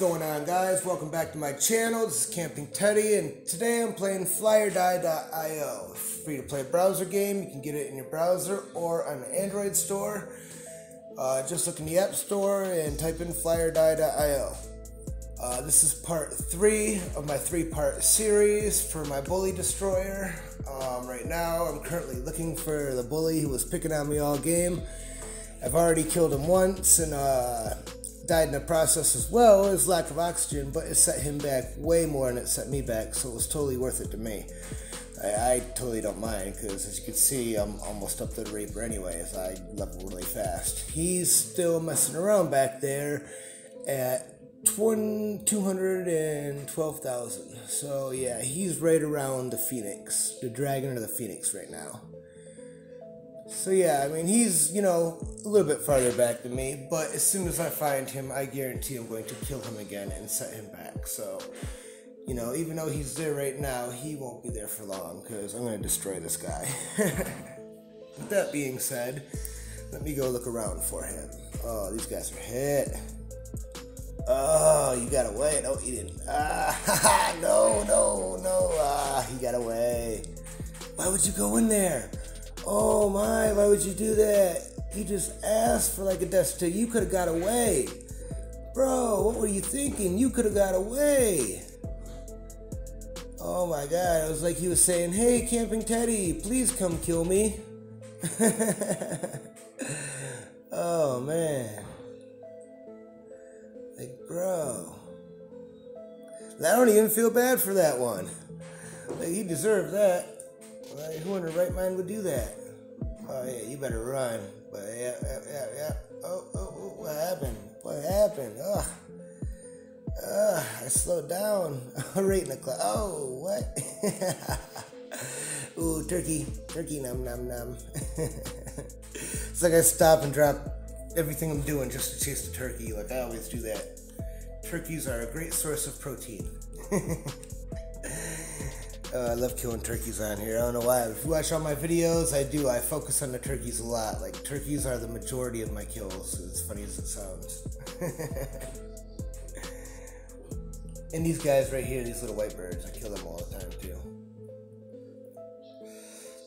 going on guys? Welcome back to my channel. This is Camping Teddy and today I'm playing FlyOrDie.io. Free to play browser game. You can get it in your browser or on the Android store. Uh, just look in the App Store and type in FlyOrDie.io. Uh, this is part three of my three part series for my bully destroyer. Um, right now I'm currently looking for the bully who was picking on me all game. I've already killed him once and uh, died in the process as well as lack of oxygen, but it set him back way more than it set me back, so it was totally worth it to me. I, I totally don't mind because, as you can see, I'm almost up to the Reaper anyways. I level really fast. He's still messing around back there at 212,000. So, yeah, he's right around the Phoenix, the Dragon or the Phoenix right now. So yeah, I mean he's you know a little bit farther back than me, but as soon as I find him, I guarantee I'm going to kill him again and set him back. So you know, even though he's there right now, he won't be there for long because I'm going to destroy this guy. With that being said, let me go look around for him. Oh, these guys are hit. Oh, you got away. No, he didn't. Ah, no, no, no. Ah, he got away. Why would you go in there? Oh my, why would you do that? You just asked for like a death certificate. You could have got away. Bro, what were you thinking? You could have got away. Oh my god, it was like he was saying, Hey, Camping Teddy, please come kill me. oh man. Like, bro. I don't even feel bad for that one. Like, he deserved that. Like, who in their right mind would do that? Oh yeah, you better run. But yeah, yeah, yeah. Oh, oh, oh, what happened? What happened? Ugh. Ugh, I slowed down. right in the cloud. Oh, what? Ooh, turkey. Turkey, num, num, num. it's like I stop and drop everything I'm doing just to chase the turkey. Like I always do that. Turkeys are a great source of protein. Uh, I love killing turkeys on here. I don't know why. If you watch all my videos, I do. I focus on the turkeys a lot. Like, turkeys are the majority of my kills, as funny as it sounds. and these guys right here, these little white birds, I kill them all the time, too.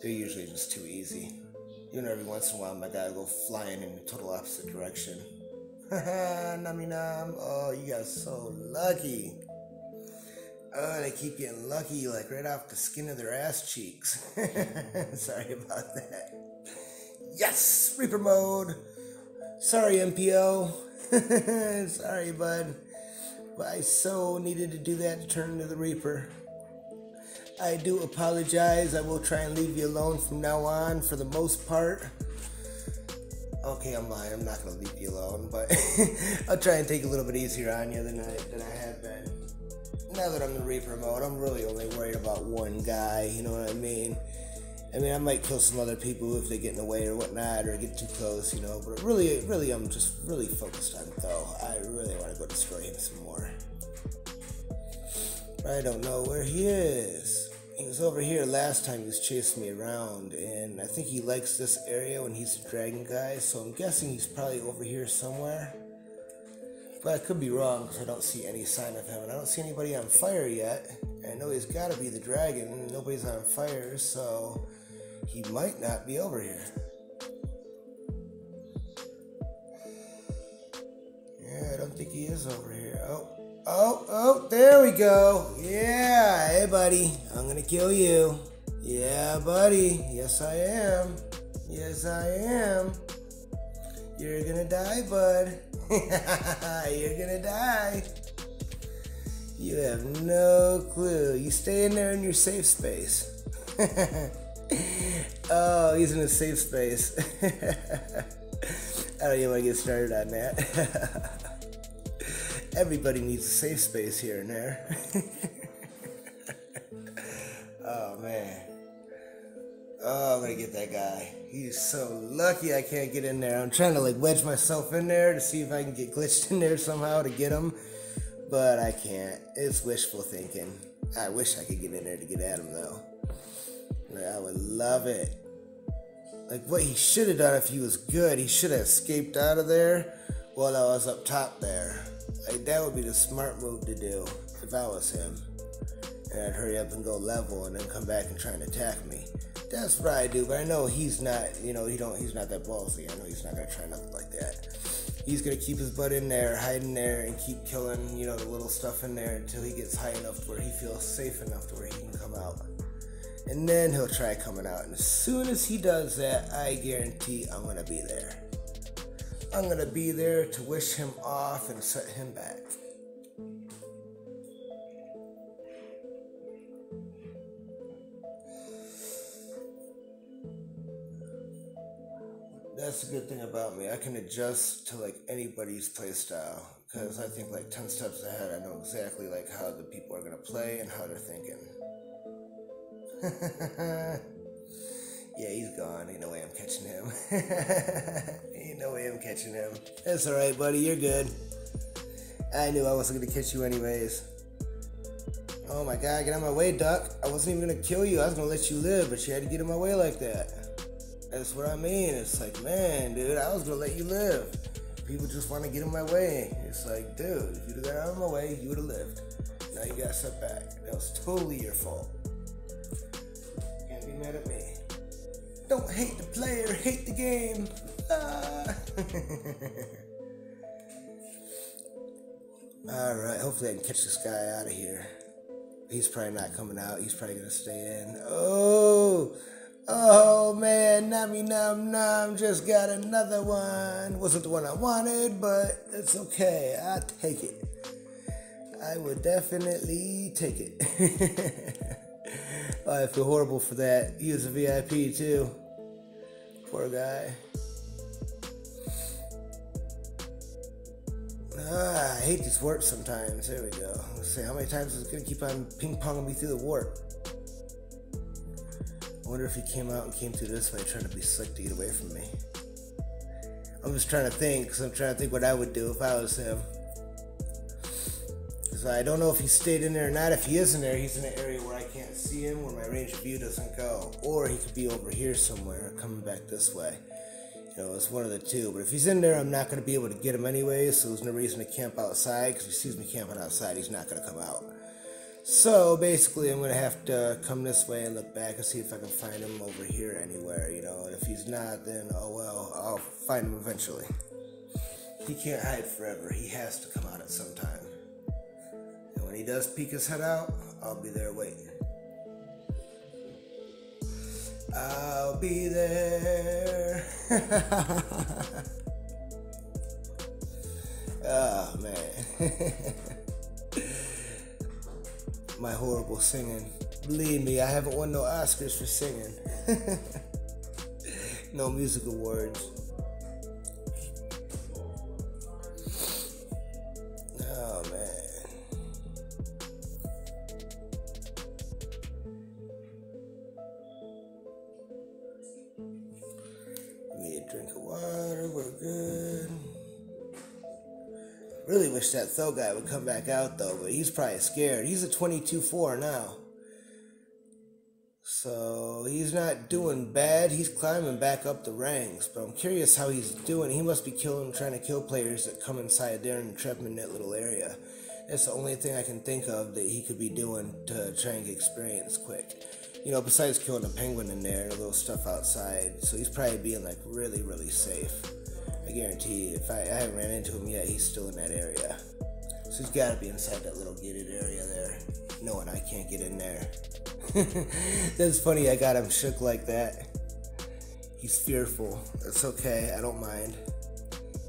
They're usually just too easy. You know, every once in a while, my guy will go flying in the total opposite direction. Nummy num. Oh, you guys so lucky. Oh, they keep getting lucky, like right off the skin of their ass cheeks. Sorry about that. Yes, Reaper mode. Sorry, MPO. Sorry, bud. But I so needed to do that to turn into the Reaper. I do apologize. I will try and leave you alone from now on for the most part. Okay, I'm lying. I'm not gonna leave you alone, but I'll try and take a little bit easier on you than I than I have been now that I'm in Reaper mode, I'm really only worried about one guy, you know what I mean? I mean, I might kill some other people if they get in the way or whatnot, or get too close, you know. But really, really, I'm just really focused on Tho. I really want to go destroy him some more. I don't know where he is. He was over here last time he was chasing me around, and I think he likes this area when he's a dragon guy, so I'm guessing he's probably over here somewhere. But I could be wrong because I don't see any sign of him. And I don't see anybody on fire yet. I know he's got to be the dragon. Nobody's on fire, so he might not be over here. Yeah, I don't think he is over here. Oh, oh, oh, there we go. Yeah, hey, buddy. I'm to kill you. Yeah, buddy. Yes, I am. Yes, I am. You're to die, bud. You're gonna die. You have no clue. You stay in there in your safe space. oh, he's in a safe space. I don't even want to get started on that. Everybody needs a safe space here and there. Oh, I'm gonna get that guy. He's so lucky I can't get in there. I'm trying to like wedge myself in there to see if I can get glitched in there somehow to get him, but I can't. It's wishful thinking. I wish I could get in there to get at him though. I would love it. Like what he should have done if he was good, he should have escaped out of there while I was up top there. Like that would be the smart move to do if I was him. And I'd hurry up and go level and then come back and try and attack me. That's what I do, but I know he's not, you know, he don't he's not that ballsy. I know he's not gonna try nothing like that. He's gonna keep his butt in there, hiding there, and keep killing, you know, the little stuff in there until he gets high enough where he feels safe enough to where he can come out. And then he'll try coming out. And as soon as he does that, I guarantee I'm gonna be there. I'm gonna be there to wish him off and set him back. That's a good thing about me. I can adjust to like anybody's playstyle because I think like 10 steps ahead. I know exactly like how the people are going to play and how they're thinking. yeah, he's gone. Ain't no way I'm catching him. Ain't no way I'm catching him. That's alright, buddy. You're good. I knew I wasn't going to catch you anyways. Oh my god, get out of my way, duck. I wasn't even going to kill you. I was going to let you live, but you had to get in my way like that. That's what I mean. It's like, man, dude, I was gonna let you live. People just want to get in my way. It's like, dude, if you'd have got out of my way, you would have lived. Now you got set back. That was totally your fault. Can't be mad at me. Don't hate the player, hate the game. Ah. All right, hopefully I can catch this guy out of here. He's probably not coming out. He's probably gonna stay in. Oh. Oh man, Nami Nam Nam just got another one. Wasn't the one I wanted, but it's okay. I'll take it. I would definitely take it. oh, I feel horrible for that. He was a VIP too. Poor guy. Ah, I hate these warps sometimes. There we go. Let's see how many times is it gonna keep on ping ponging me through the warp. I wonder if he came out and came through this way trying to be slick to get away from me. I'm just trying to think, because I'm trying to think what I would do if I was him. So I don't know if he stayed in there or not. If he is in there, he's in an area where I can't see him, where my range of view doesn't go. Or he could be over here somewhere, coming back this way. You know, it's one of the two. But if he's in there, I'm not going to be able to get him anyway, so there's no reason to camp outside, because if he sees me camping outside, he's not going to come out. So basically, I'm gonna have to come this way and look back and see if I can find him over here anywhere, you know. And if he's not, then oh well, I'll find him eventually. He can't hide forever. He has to come out at some time. And when he does peek his head out, I'll be there waiting. I'll be there. oh man. my horrible singing. Believe me, I haven't won no Oscars for singing. no music awards. Oh man. Give me a drink of water, we're good. Really wish that Tho guy would come back out though, but he's probably scared. He's a 22-4 now. So he's not doing bad. He's climbing back up the ranks, but I'm curious how he's doing. He must be killing, trying to kill players that come inside there and trap him in that little area. That's the only thing I can think of that he could be doing to try and get experience quick. You know, besides killing a penguin in there and a little stuff outside. So he's probably being like really, really safe. Guarantee if I, I haven't ran into him yet, he's still in that area. So he's got to be inside that little gated area there, knowing I can't get in there. That's funny, I got him shook like that. He's fearful. That's okay, I don't mind.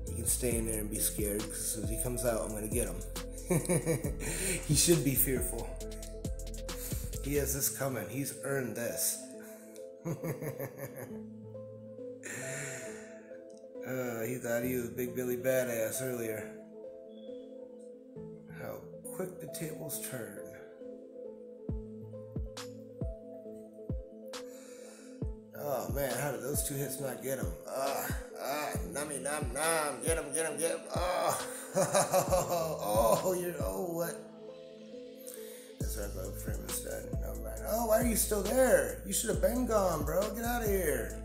He can stay in there and be scared, because as soon as he comes out, I'm going to get him. he should be fearful. He has this coming. He's earned this. Uh, he thought he was Big Billy Badass earlier. How quick the tables turn. Oh man, how did those two hits not get him? Ah, ah, nummy num num, get him, get him, get him. Oh, oh, you're, oh, what? That's right, bro. Frame instead. No. Oh, why are you still there? You should have been gone, bro. Get out of here.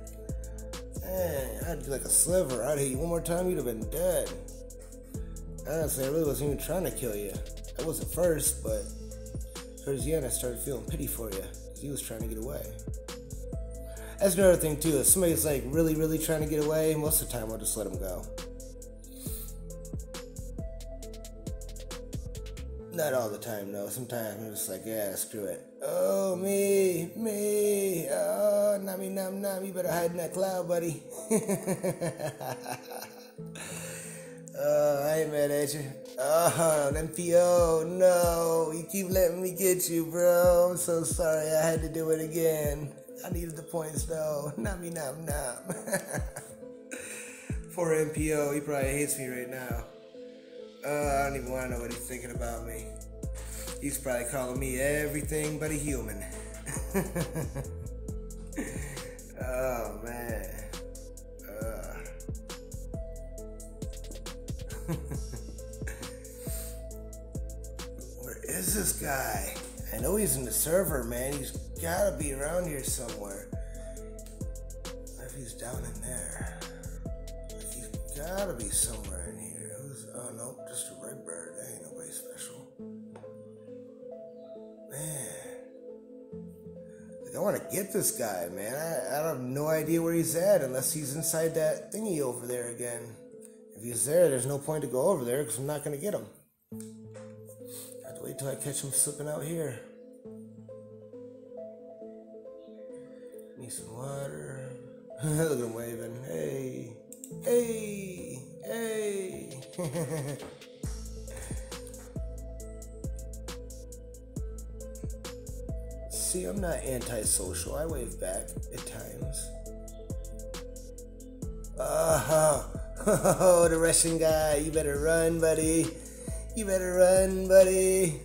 Man, I'd be like a sliver. I'd hit you one more time, you'd have been dead. Honestly, I really wasn't even trying to kill you. I was at first, but towards the end, I started feeling pity for you he was trying to get away. That's another thing too. If somebody's like really, really trying to get away, most of the time I'll just let him go. Not all the time though. Sometimes I'm just like, yeah, screw it. Oh me, me, oh nami nam nam, you better hide in that cloud, buddy. oh, I ain't mad at you. Uh-huh, oh, MPO, no, you keep letting me get you, bro. I'm so sorry I had to do it again. I needed the points though. Nami nam nam. Poor MPO, he probably hates me right now. Uh, I don't even want to know what he's thinking about me. He's probably calling me everything but a human. oh man. Uh. Where is this guy? I know he's in the server, man. He's gotta be around here somewhere. What if he's down in there? He's gotta be somewhere I want to get this guy, man. I, I have no idea where he's at unless he's inside that thingy over there again. If he's there, there's no point to go over there because I'm not going to get him. I have to wait till I catch him slipping out here. Need some water. Look at him waving. Hey, hey, hey. See, I'm not antisocial. I wave back at times. Oh, oh, the Russian guy. You better run, buddy. You better run, buddy.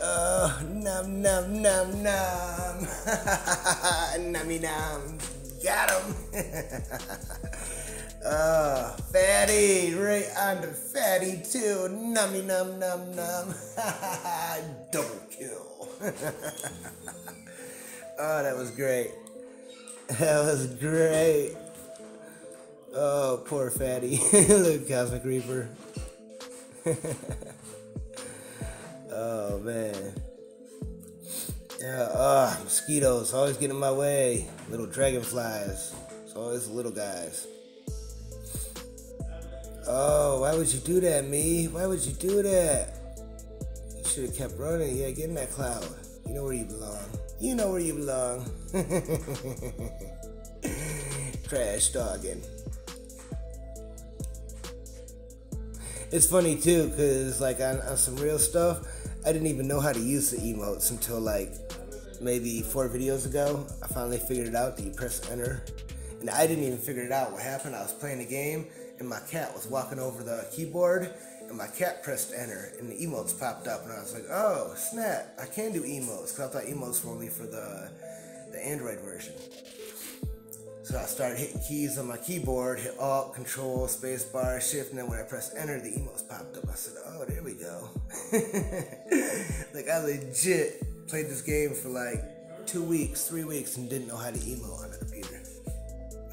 Uh, oh, num num num num. Nummy num. Got him. oh, fatty. Right the fatty, too. Nummy num num num. Double kill. oh, that was great. That was great. Oh, poor fatty. Look, Cosmic Reaper. oh, man. Yeah, oh, mosquitoes always getting in my way. Little dragonflies. It's always little guys. Oh, why would you do that, me? Why would you do that? You should have kept running. Yeah, get in that cloud. You know where you belong. You know where you belong. Trash dogging. It's funny too, cause like on, on some real stuff, I didn't even know how to use the emotes until like maybe four videos ago. I finally figured it out that you press enter. And I didn't even figure it out. What happened, I was playing the game and my cat was walking over the keyboard and my cat pressed enter and the emotes popped up and I was like, oh snap, I can do emotes because I thought emotes were only for the, the Android version. So I started hitting keys on my keyboard, hit Alt, Control, Space Bar, Shift, and then when I pressed Enter, the emotes popped up. I said, "Oh, there we go." like I legit played this game for like two weeks, three weeks, and didn't know how to emote on the computer.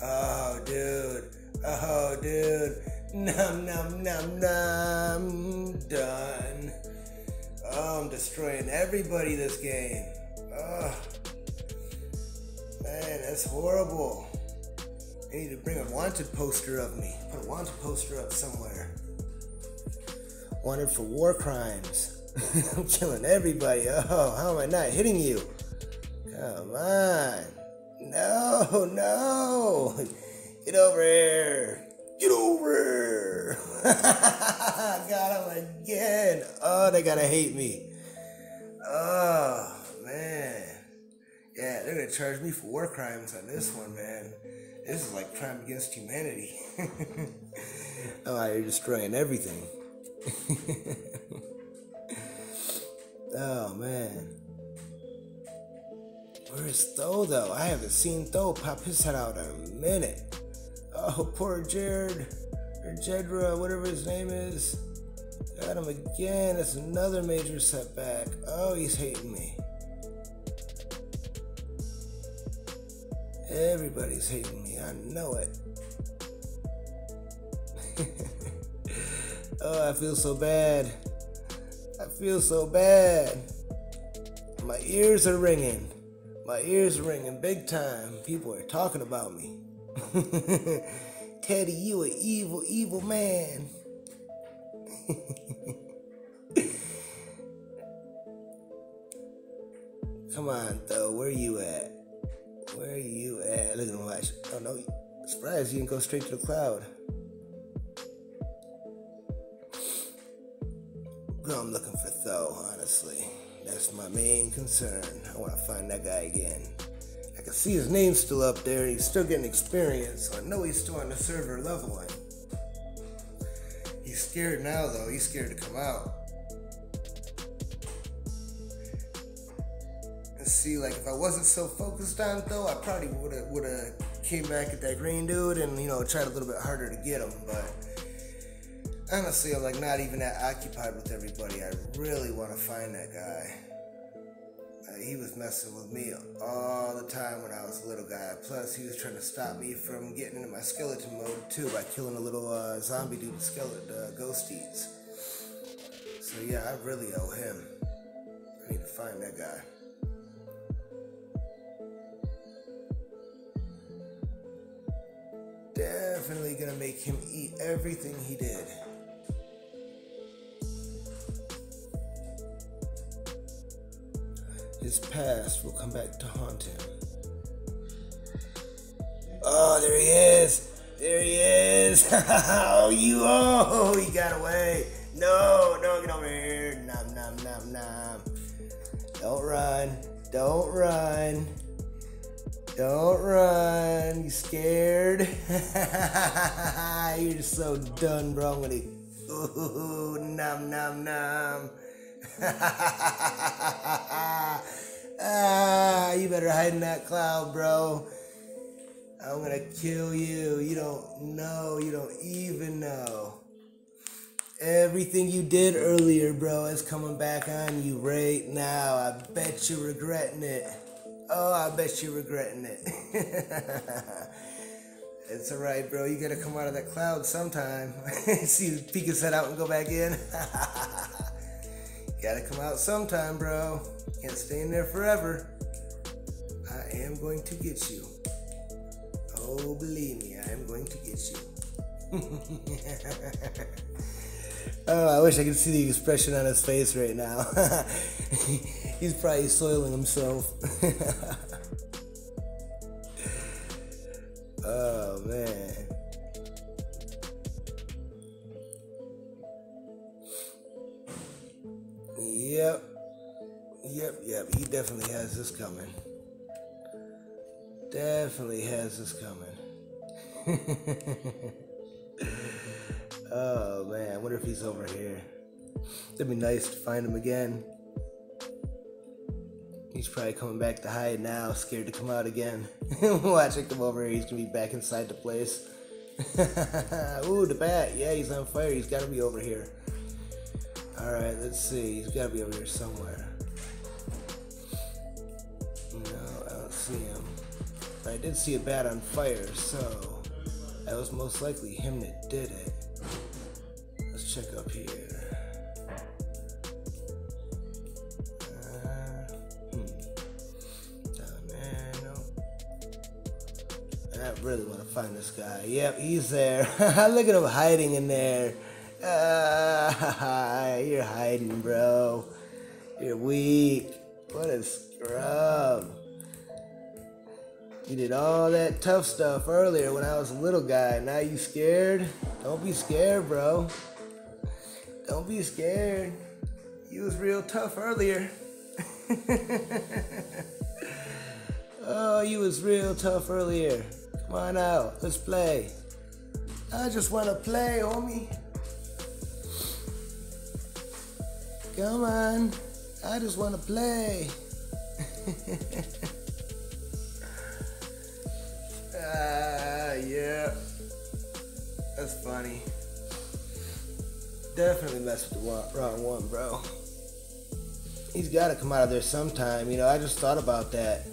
Oh, dude. Oh, dude. Num num num num. Done. Oh, I'm destroying everybody this game. Oh. Man, that's horrible. I need to bring a wanted poster of me. Put a wanted poster up somewhere. Wanted for war crimes. I'm killing everybody. Oh, how am I not hitting you? Come on. No, no. Get over here. Get over here. Got him again. Oh, they gotta hate me. Oh, man. Yeah, they're gonna charge me for war crimes on this one, man. This is like crime against humanity. oh, you're destroying everything. oh man. Where's Tho though? I haven't seen Tho pop his head out in a minute. Oh, poor Jared or Jedra, whatever his name is. Got him again. That's another major setback. Oh, he's hating me. Everybody's hating me. I know it. Oh, I feel so bad. I feel so bad. My ears are ringing. My ears are ringing big time. People are talking about me. Teddy, you an evil, evil man. Come on, though. Where you at? Where you at? Look at him watch. Oh no, surprise! You didn't go straight to the cloud. Bro, I'm looking for Tho, honestly. That's my main concern. I want to find that guy again. See his name still up there. He's still getting experience, so I know he's still on the server leveling. He's scared now, Tho. He's scared to come out. And see, like, if I wasn't so focused on though, I probably would have would have came back at that green dude and you know tried a little bit harder to get him, but honestly, I'm like not even that occupied with everybody. I really want to find that guy. Uh, he was messing with me all the time when I was a little guy. Plus, he was trying to stop me from getting into my skeleton mode too by killing a little uh, zombie dude, skeleton uh, ghosties. So yeah, I really owe him. I need to find that guy. Definitely gonna make him eat everything he did. His past will come back to haunt him. Oh, there he is! There he is! oh, you! Oh, he got away! No, no, get over here! Nom, nom, nom, nom. Don't run! Don't run! Don't run! You scared? You're so done, bro. I'm gonna. Ooh, nom, nom, nom. Ah, you better hide in that cloud, bro. I'm gonna kill you. You don't know. You don't even know. Everything you did earlier, bro, is coming back on you right now. I bet you're regretting it. Oh, I bet you're regretting it. it's alright, bro. You gotta come out of that cloud sometime. See, peek his head out and go back in. Gotta come out sometime, bro. Can't stay in there forever. I am going to get you. Oh, believe me, I am going to get you. oh, I wish I could see the expression on his face right now. He's probably soiling himself. oh man, I wonder if he's over here. It'd be nice to find him again. He's probably coming back to hide now, scared to come out again. Watch it come over here, he's gonna be back inside the place. Ooh, the bat. Yeah, he's on fire. He's gotta be over here. Alright, let's see. He's got to be over here somewhere. No, I don't see him. I did see a bat on fire, so that was most likely him that did it. Let's check up here. Uh, hmm. Down there, no. I really want to find this guy. Yep, he's there. Look at him hiding in there. Uh, you're hiding, bro. You're weak. What a scrub. You did all that tough stuff earlier when I was a little guy. Now you scared? Don't be scared, bro. Don't be scared. You was real tough earlier. oh, you was real tough earlier. Come on out. Let's play. I just want to play, homie. Come on. I just want to play. Yeah. That's funny. Definitely messed with the wrong one, bro. He's got to come out of there sometime. You know, I just thought about that.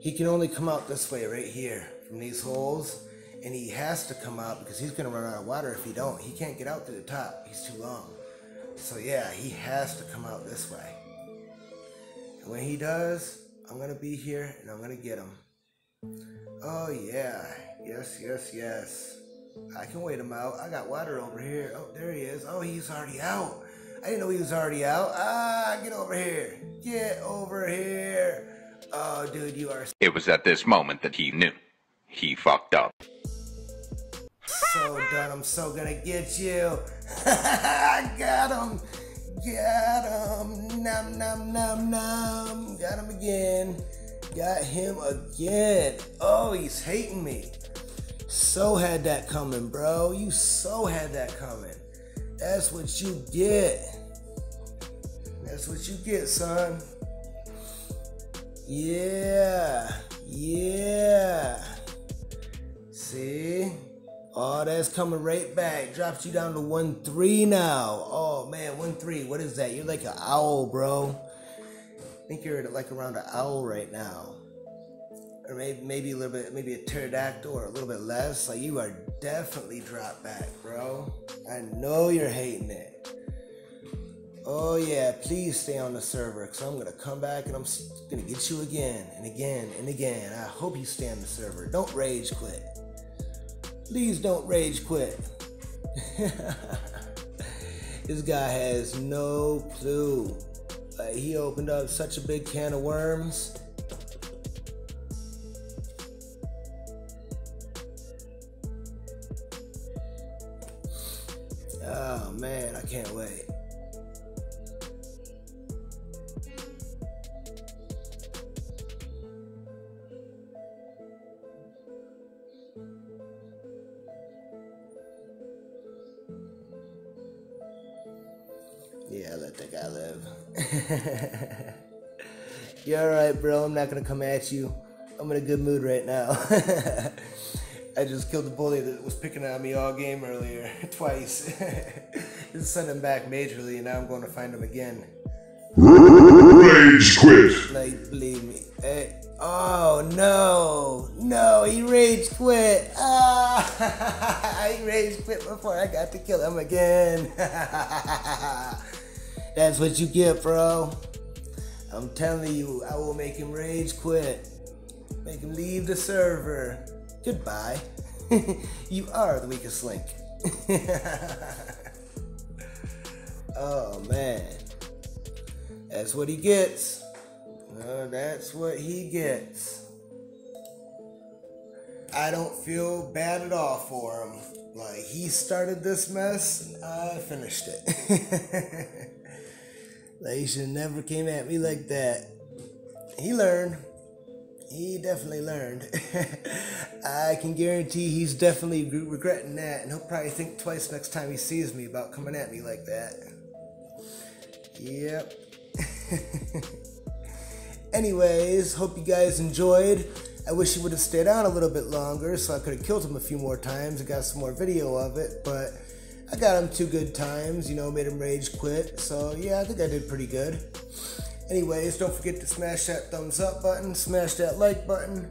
He can only come out this way right here from these holes. and he has to come out because he's gonna run out of water if he don't. He can't get out to the top. He's too long. So yeah, he has to come out this way. And when he does, I'm gonna be here and I'm gonna get him. Oh yeah, yes, yes, yes. I can wait him out. I got water over here. Oh, there he is. Oh, he's already out. I didn't know he was already out. Ah, get over here. Get over here. Oh, dude, you are It was at this moment that he knew. He fucked up. so done. I'm so gonna get you. I got him. Got him. Nom, nom, nom, nom. Got him again. Got him again. Oh, he's hating me. So had that coming, bro. You so had that coming. That's what you get. That's what you get, son. Yeah. Yeah. See? Oh, that's coming right back. Drops you down to 1 3 now. Oh, man, 1 3. What is that? You're like an owl, bro. Think you're like around an owl right now. Or maybe, maybe a little bit, maybe a pterodactyl or a little bit less. Like, you are definitely dropped back, bro. I know you're hating it. Oh, yeah, please stay on the server because I'm to come back and I'm to get you again and again and again. I hope you stay on the server. Don't rage quit. Please don't rage quit. this guy has no clue. Like he opened up such a big can of worms. I'm not gonna come at you. I'm in a good mood right now. I just killed the bully that was picking on me all game earlier, twice. just sent him back majorly, and now I'm going to find him again. Rage quit. Like, believe me. Hey. Oh no, no, he rage quit. Ah, he rage quit before I got to kill him again. That's what you get, bro. I'm telling you, I will make him rage quit. Make him leave the server. Goodbye. you are the weakest link. oh man. That's what he gets. Uh, that's what he gets. I don't feel bad at all for him. Like he started this mess, and I finished it. like he should never came at me like that. He learned. He definitely learned. I can guarantee he's definitely re- regretting that, and he'll probably think twice next time he sees me about coming at me like that. Yep. Anyways, hope you guys enjoyed. I wish he would have stayed on a little bit longer so I could have killed him a few more times and got some more video of it, but I got him two good times, you know, made him rage quit. So yeah, I think I did pretty good. Anyways, don't forget to smash that thumbs up button, smash that like button.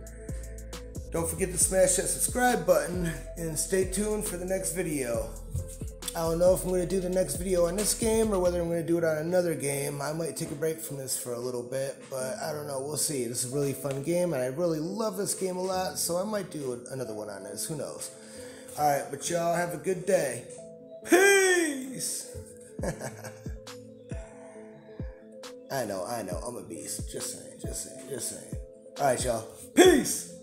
Don't forget to smash that subscribe button and stay tuned for the next video. I don't know if I'm going to do the next video on this game or whether I'm going to do it on another game. I might take a break from this for a little bit, but I don't know. We'll see. This is a really fun game, and I really love this game a lot, so I might do another one on this. Who knows? All right, but y'all have a good day. Peace! I know, I know. I'm a beast. Just saying, just saying, just saying. All right, y'all. Peace!